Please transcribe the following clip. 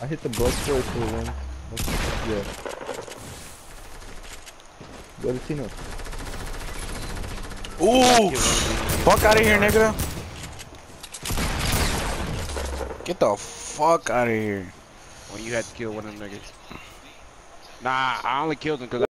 I hit the blood spray for one. Yeah. Go to Tino. Ooh! Fuck out of here, nigga. Get the fuck out of here. Well, you had to kill one of them niggas. Nah, I only killed him because